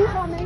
Two coming.